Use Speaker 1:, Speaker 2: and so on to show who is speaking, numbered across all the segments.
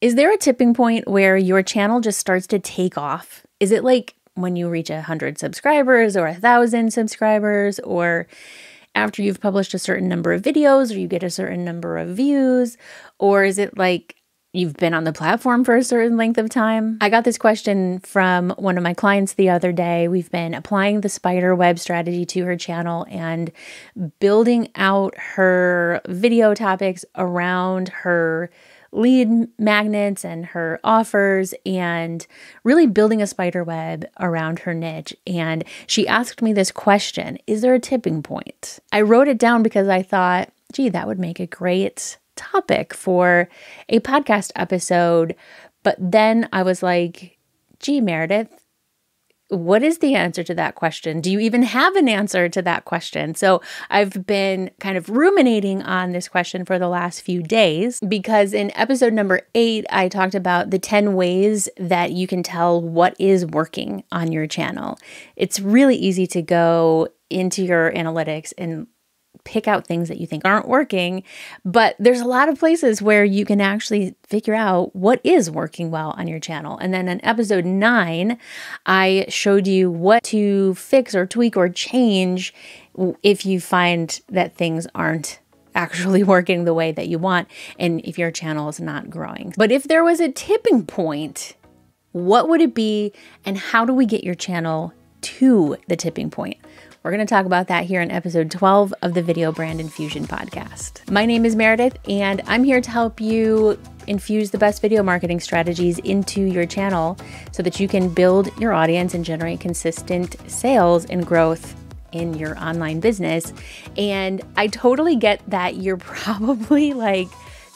Speaker 1: Is there a tipping point where your channel just starts to take off? Is it like when you reach a hundred subscribers or a thousand subscribers or after you've published a certain number of videos or you get a certain number of views? Or is it like you've been on the platform for a certain length of time? I got this question from one of my clients the other day. We've been applying the spider web strategy to her channel and building out her video topics around her lead magnets and her offers and really building a spider web around her niche. And she asked me this question Is there a tipping point? I wrote it down because I thought, gee, that would make a great topic for a podcast episode. But then I was like, gee, Meredith, what is the answer to that question? Do you even have an answer to that question? So I've been kind of ruminating on this question for the last few days because in episode number eight, I talked about the 10 ways that you can tell what is working on your channel. It's really easy to go into your analytics and pick out things that you think aren't working. But there's a lot of places where you can actually figure out what is working well on your channel. And then in episode nine, I showed you what to fix or tweak or change if you find that things aren't actually working the way that you want and if your channel is not growing. But if there was a tipping point, what would it be and how do we get your channel to the tipping point? We're going to talk about that here in episode 12 of the Video Brand Infusion podcast. My name is Meredith, and I'm here to help you infuse the best video marketing strategies into your channel so that you can build your audience and generate consistent sales and growth in your online business. And I totally get that you're probably like,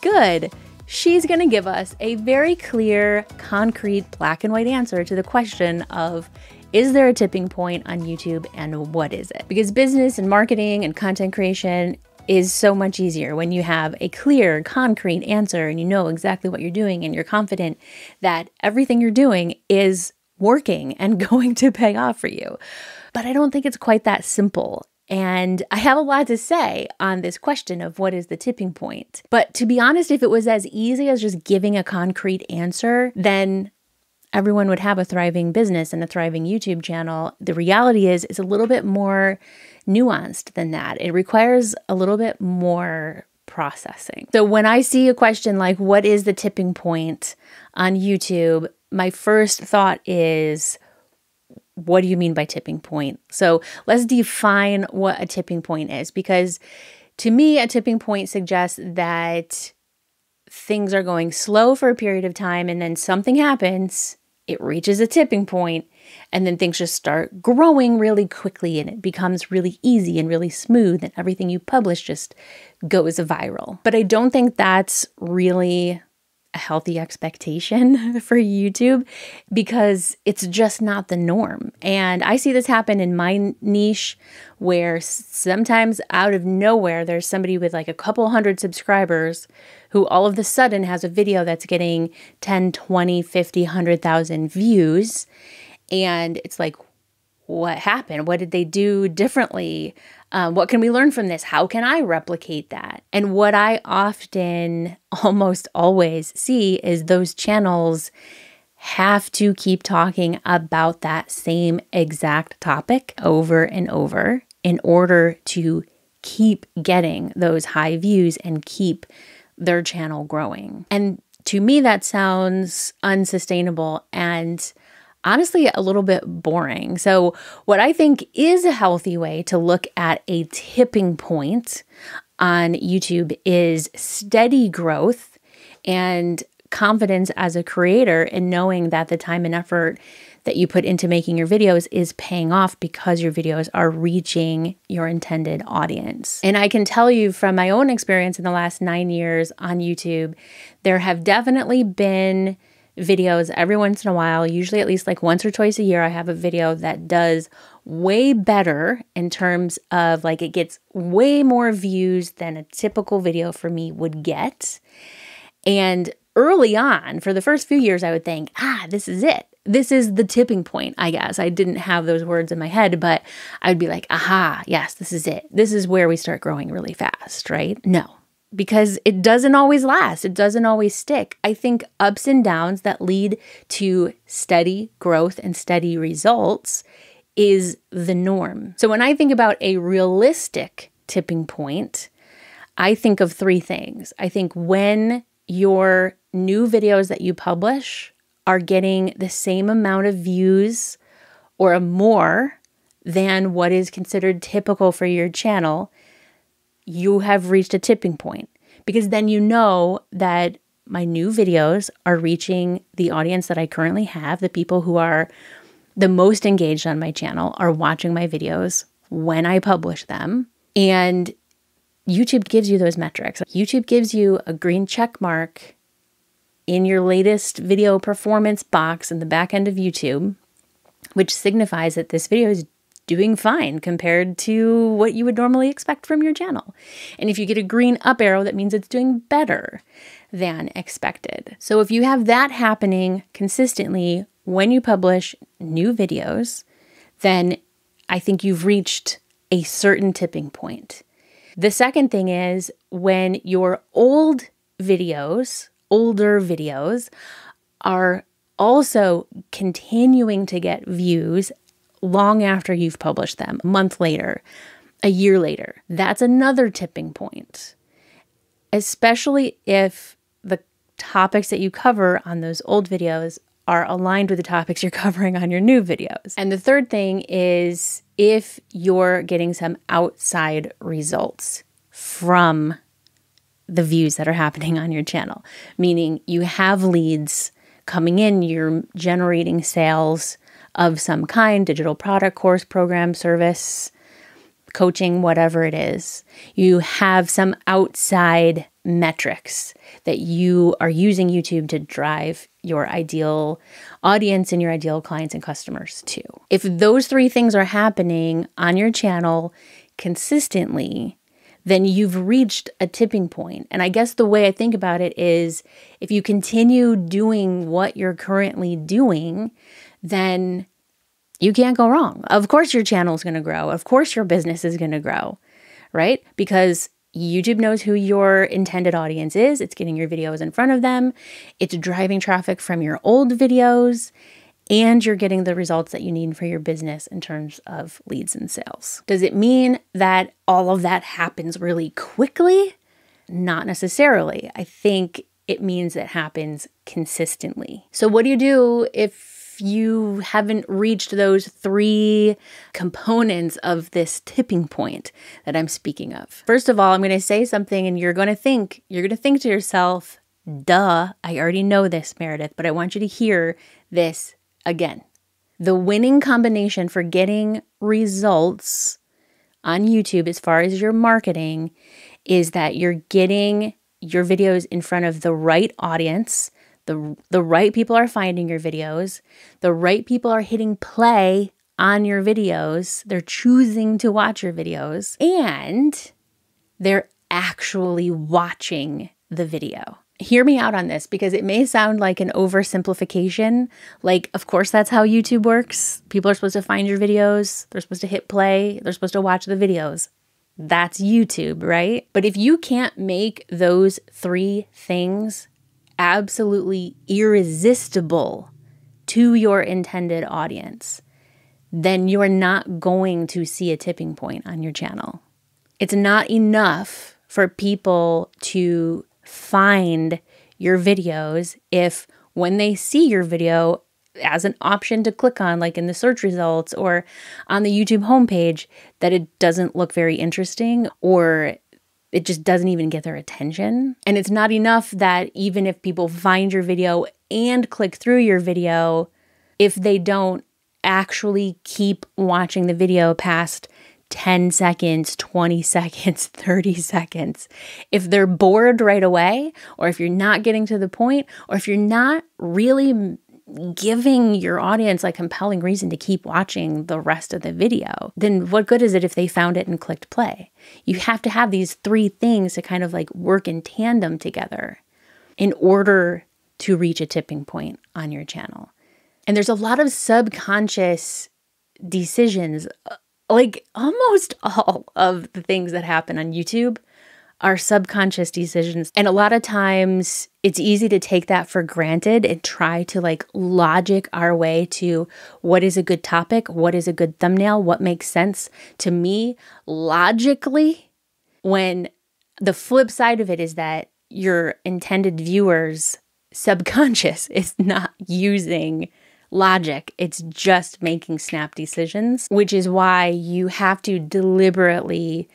Speaker 1: good. She's going to give us a very clear, concrete, black and white answer to the question of is there a tipping point on YouTube and what is it? Because business and marketing and content creation is so much easier when you have a clear, concrete answer and you know exactly what you're doing and you're confident that everything you're doing is working and going to pay off for you. But I don't think it's quite that simple. And I have a lot to say on this question of what is the tipping point. But to be honest, if it was as easy as just giving a concrete answer, then everyone would have a thriving business and a thriving YouTube channel. The reality is, it's a little bit more nuanced than that. It requires a little bit more processing. So when I see a question like, what is the tipping point on YouTube? My first thought is, what do you mean by tipping point? So let's define what a tipping point is because to me, a tipping point suggests that things are going slow for a period of time and then something happens it reaches a tipping point, and then things just start growing really quickly and it becomes really easy and really smooth, and everything you publish just goes viral. But I don't think that's really a healthy expectation for YouTube because it's just not the norm. And I see this happen in my niche where sometimes out of nowhere there's somebody with like a couple hundred subscribers who all of a sudden has a video that's getting 10, 20, 50, 100,000 views and it's like what happened? What did they do differently? Um, what can we learn from this? How can I replicate that? And what I often, almost always see is those channels have to keep talking about that same exact topic over and over in order to keep getting those high views and keep their channel growing. And to me, that sounds unsustainable and honestly a little bit boring. So, what I think is a healthy way to look at a tipping point on YouTube is steady growth and confidence as a creator in knowing that the time and effort that you put into making your videos is paying off because your videos are reaching your intended audience. And I can tell you from my own experience in the last nine years on YouTube, there have definitely been videos every once in a while, usually at least like once or twice a year, I have a video that does way better in terms of like it gets way more views than a typical video for me would get. And early on, for the first few years, I would think, ah, this is it. This is the tipping point, I guess. I didn't have those words in my head, but I'd be like, aha, yes, this is it. This is where we start growing really fast, right? No, because it doesn't always last. It doesn't always stick. I think ups and downs that lead to steady growth and steady results is the norm. So when I think about a realistic tipping point, I think of three things. I think when your new videos that you publish are getting the same amount of views or more than what is considered typical for your channel, you have reached a tipping point because then you know that my new videos are reaching the audience that I currently have, the people who are the most engaged on my channel are watching my videos when I publish them. And YouTube gives you those metrics. YouTube gives you a green check mark in your latest video performance box in the back end of YouTube, which signifies that this video is doing fine compared to what you would normally expect from your channel. And if you get a green up arrow, that means it's doing better than expected. So if you have that happening consistently when you publish new videos, then I think you've reached a certain tipping point. The second thing is when your old videos, older videos, are also continuing to get views long after you've published them, a month later, a year later. That's another tipping point, especially if the topics that you cover on those old videos are aligned with the topics you're covering on your new videos. And the third thing is if you're getting some outside results from the views that are happening on your channel, meaning you have leads coming in, you're generating sales, of some kind digital product, course, program, service, coaching, whatever it is. You have some outside metrics that you are using YouTube to drive your ideal audience and your ideal clients and customers to. If those three things are happening on your channel consistently, then you've reached a tipping point. And I guess the way I think about it is if you continue doing what you're currently doing, then you can't go wrong. Of course, your channel is going to grow. Of course, your business is going to grow, right? Because YouTube knows who your intended audience is. It's getting your videos in front of them. It's driving traffic from your old videos. And you're getting the results that you need for your business in terms of leads and sales. Does it mean that all of that happens really quickly? Not necessarily. I think it means it happens consistently. So, what do you do if you haven't reached those three components of this tipping point that I'm speaking of. First of all, I'm going to say something and you're going to think, you're going to think to yourself, duh, I already know this, Meredith, but I want you to hear this again. The winning combination for getting results on YouTube as far as your marketing is that you're getting your videos in front of the right audience the, the right people are finding your videos, the right people are hitting play on your videos, they're choosing to watch your videos, and they're actually watching the video. Hear me out on this because it may sound like an oversimplification. Like, of course, that's how YouTube works. People are supposed to find your videos, they're supposed to hit play, they're supposed to watch the videos. That's YouTube, right? But if you can't make those three things absolutely irresistible to your intended audience, then you're not going to see a tipping point on your channel. It's not enough for people to find your videos if when they see your video as an option to click on, like in the search results or on the YouTube homepage, that it doesn't look very interesting or it just doesn't even get their attention. And it's not enough that even if people find your video and click through your video, if they don't actually keep watching the video past 10 seconds, 20 seconds, 30 seconds. If they're bored right away, or if you're not getting to the point, or if you're not really giving your audience a compelling reason to keep watching the rest of the video, then what good is it if they found it and clicked play? You have to have these three things to kind of like work in tandem together in order to reach a tipping point on your channel. And there's a lot of subconscious decisions, uh, like almost all of the things that happen on YouTube our subconscious decisions. And a lot of times it's easy to take that for granted and try to like logic our way to what is a good topic, what is a good thumbnail, what makes sense to me logically. When the flip side of it is that your intended viewers subconscious is not using logic. It's just making snap decisions, which is why you have to deliberately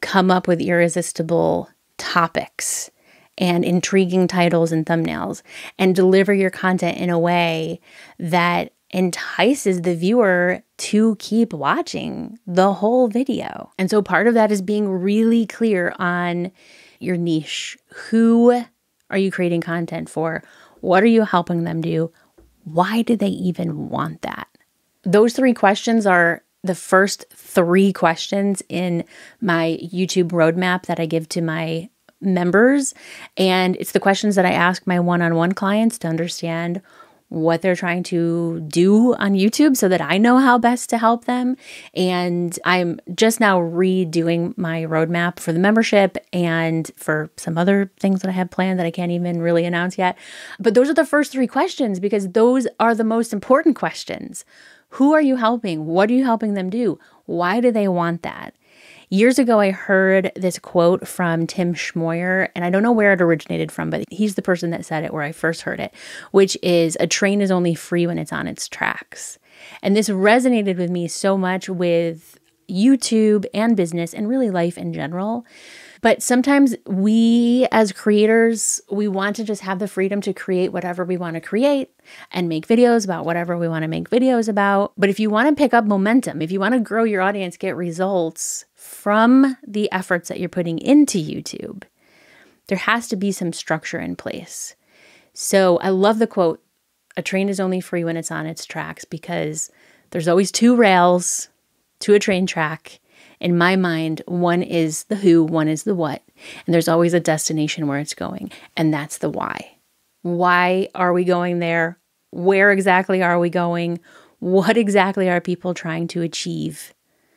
Speaker 1: come up with irresistible topics and intriguing titles and thumbnails and deliver your content in a way that entices the viewer to keep watching the whole video. And so part of that is being really clear on your niche. Who are you creating content for? What are you helping them do? Why do they even want that? Those three questions are the first three questions in my YouTube roadmap that I give to my members. And it's the questions that I ask my one on one clients to understand what they're trying to do on YouTube so that I know how best to help them. And I'm just now redoing my roadmap for the membership and for some other things that I have planned that I can't even really announce yet. But those are the first three questions because those are the most important questions. Who are you helping? What are you helping them do? Why do they want that? Years ago, I heard this quote from Tim Schmoyer, and I don't know where it originated from, but he's the person that said it where I first heard it, which is a train is only free when it's on its tracks. And this resonated with me so much with YouTube and business and really life in general but sometimes we, as creators, we want to just have the freedom to create whatever we want to create and make videos about whatever we want to make videos about. But if you want to pick up momentum, if you want to grow your audience, get results from the efforts that you're putting into YouTube, there has to be some structure in place. So I love the quote a train is only free when it's on its tracks because there's always two rails to a train track in my mind, one is the who, one is the what. And there's always a destination where it's going. And that's the why. Why are we going there? Where exactly are we going? What exactly are people trying to achieve?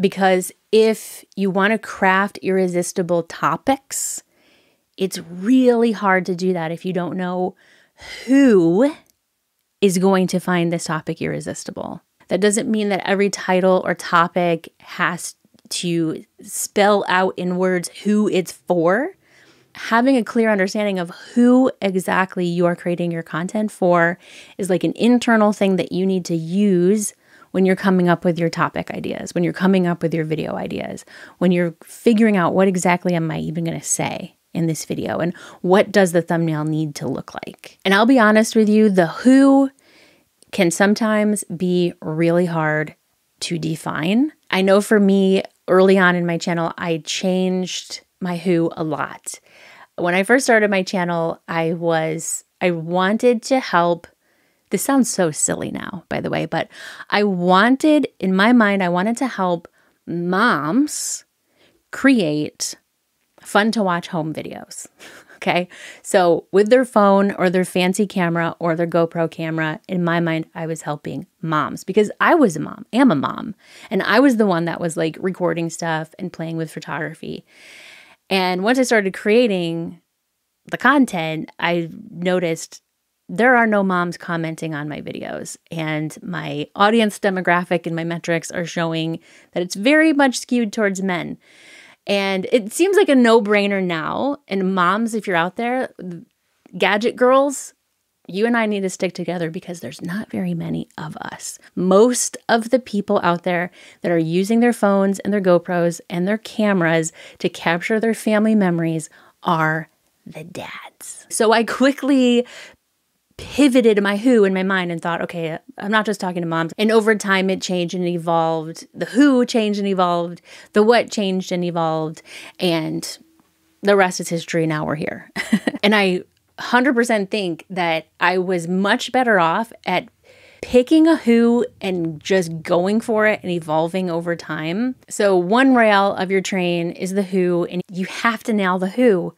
Speaker 1: Because if you want to craft irresistible topics, it's really hard to do that if you don't know who is going to find this topic irresistible. That doesn't mean that every title or topic has to spell out in words who it's for, having a clear understanding of who exactly you are creating your content for is like an internal thing that you need to use when you're coming up with your topic ideas, when you're coming up with your video ideas, when you're figuring out what exactly am I even going to say in this video and what does the thumbnail need to look like. And I'll be honest with you, the who can sometimes be really hard to define. I know for me, early on in my channel, I changed my who a lot. When I first started my channel, I was, I wanted to help. This sounds so silly now, by the way, but I wanted, in my mind, I wanted to help moms create fun to watch home videos. Okay. So, with their phone or their fancy camera or their GoPro camera, in my mind, I was helping moms because I was a mom, am a mom. And I was the one that was like recording stuff and playing with photography. And once I started creating the content, I noticed there are no moms commenting on my videos, and my audience demographic and my metrics are showing that it's very much skewed towards men. And it seems like a no brainer now. And moms, if you're out there, gadget girls, you and I need to stick together because there's not very many of us. Most of the people out there that are using their phones and their GoPros and their cameras to capture their family memories are the dads. So I quickly pivoted my who in my mind and thought, okay, I'm not just talking to moms. And over time, it changed and evolved. The who changed and evolved. The what changed and evolved. And the rest is history. Now we're here. and I 100% think that I was much better off at picking a who and just going for it and evolving over time. So, one rail of your train is the who, and you have to nail the who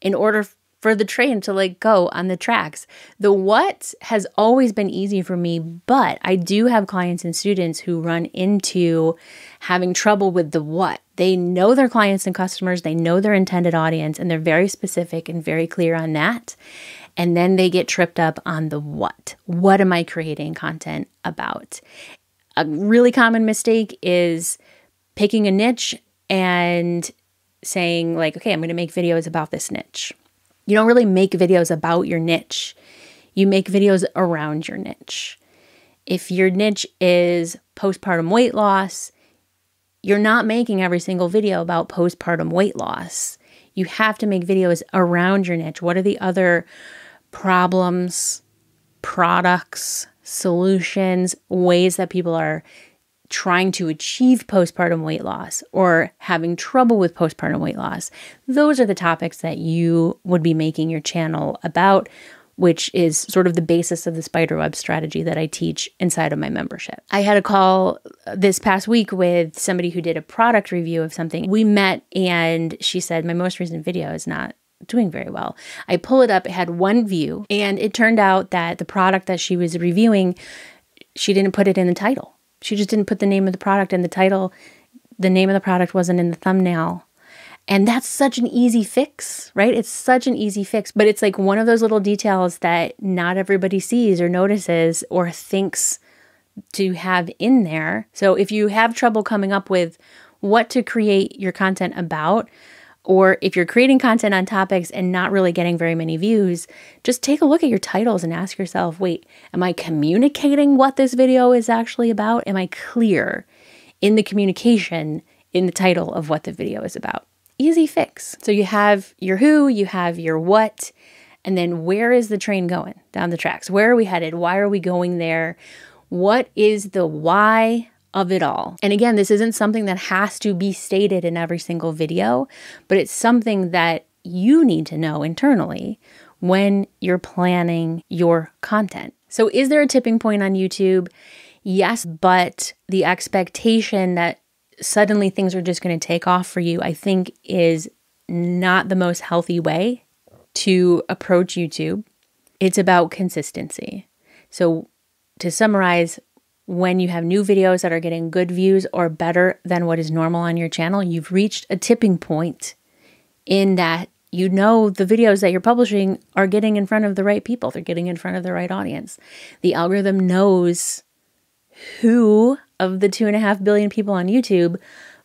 Speaker 1: in order for the train to like go on the tracks. The what has always been easy for me, but I do have clients and students who run into having trouble with the what. They know their clients and customers, they know their intended audience, and they're very specific and very clear on that. And then they get tripped up on the what. What am I creating content about? A really common mistake is picking a niche and saying, like, okay, I'm going to make videos about this niche. You don't really make videos about your niche, you make videos around your niche. If your niche is postpartum weight loss, you're not making every single video about postpartum weight loss. You have to make videos around your niche. What are the other problems, products, solutions, ways that people are trying to achieve postpartum weight loss or having trouble with postpartum weight loss. Those are the topics that you would be making your channel about, which is sort of the basis of the spiderweb strategy that I teach inside of my membership. I had a call this past week with somebody who did a product review of something. We met and she said, My most recent video is not doing very well. I pull it up, it had one view, and it turned out that the product that she was reviewing, she didn't put it in the title. She just didn't put the name of the product in the title. The name of the product wasn't in the thumbnail. And that's such an easy fix, right? It's such an easy fix, but it's like one of those little details that not everybody sees or notices or thinks to have in there. So if you have trouble coming up with what to create your content about, or if you're creating content on topics and not really getting very many views, just take a look at your titles and ask yourself wait, am I communicating what this video is actually about? Am I clear in the communication in the title of what the video is about? Easy fix. So you have your who, you have your what, and then where is the train going down the tracks? Where are we headed? Why are we going there? What is the why of it all. And again, this isn't something that has to be stated in every single video, but it's something that you need to know internally when you're planning your content. So, is there a tipping point on YouTube? Yes, but the expectation that suddenly things are just going to take off for you, I think, is not the most healthy way to approach YouTube. It's about consistency. So, to summarize, when you have new videos that are getting good views or better than what is normal on your channel, you've reached a tipping point in that you know the videos that you're publishing are getting in front of the right people, they're getting in front of the right audience. The algorithm knows who of the two and a half billion people on YouTube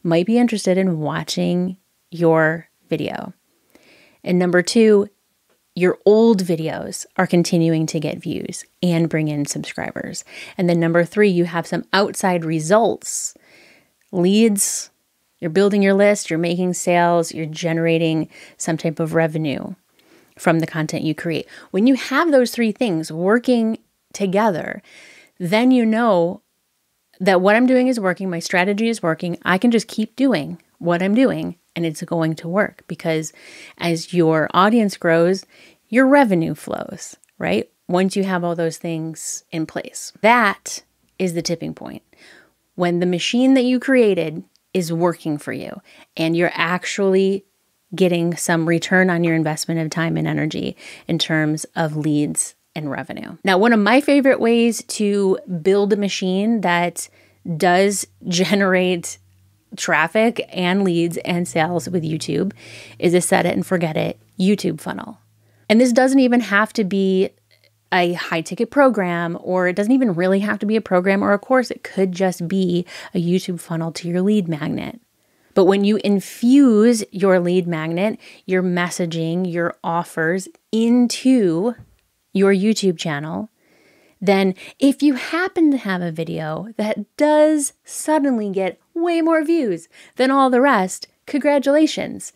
Speaker 1: might be interested in watching your video. And number two, your old videos are continuing to get views and bring in subscribers. And then number three, you have some outside results, leads, you're building your list, you're making sales, you're generating some type of revenue from the content you create. When you have those three things working together, then you know that what I'm doing is working, my strategy is working. I can just keep doing what I'm doing and it's going to work because as your audience grows, your revenue flows, right? Once you have all those things in place. That is the tipping point. When the machine that you created is working for you and you're actually getting some return on your investment of time and energy in terms of leads and revenue. Now, one of my favorite ways to build a machine that does generate traffic and leads and sales with YouTube is a set it and forget it YouTube funnel. And this doesn't even have to be a high ticket program, or it doesn't even really have to be a program or a course. It could just be a YouTube funnel to your lead magnet. But when you infuse your lead magnet, your messaging, your offers into your YouTube channel, then if you happen to have a video that does suddenly get way more views than all the rest, congratulations.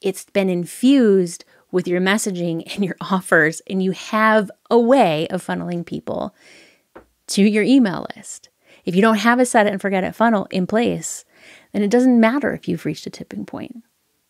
Speaker 1: It's been infused with your messaging and your offers, and you have a way of funneling people to your email list. If you don't have a set it and forget it funnel in place, then it doesn't matter if you've reached a tipping point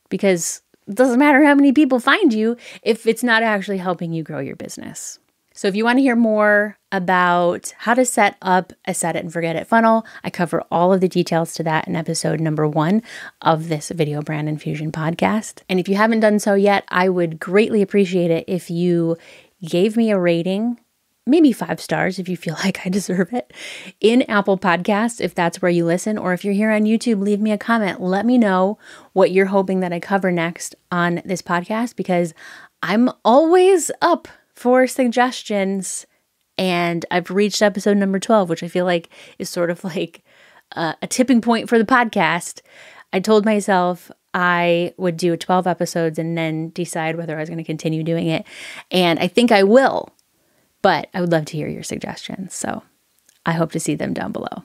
Speaker 1: because it doesn't matter how many people find you if it's not actually helping you grow your business. So if you want to hear more about how to set up a set it and forget it funnel, I cover all of the details to that in episode number one of this Video Brand Infusion podcast. And if you haven't done so yet, I would greatly appreciate it if you gave me a rating maybe five stars if you feel like I deserve it in Apple Podcasts, if that's where you listen, or if you're here on YouTube, leave me a comment. Let me know what you're hoping that I cover next on this podcast because I'm always up for suggestions. And I've reached episode number 12, which I feel like is sort of like uh, a tipping point for the podcast. I told myself I would do 12 episodes and then decide whether I was going to continue doing it. And I think I will, but I would love to hear your suggestions. So I hope to see them down below.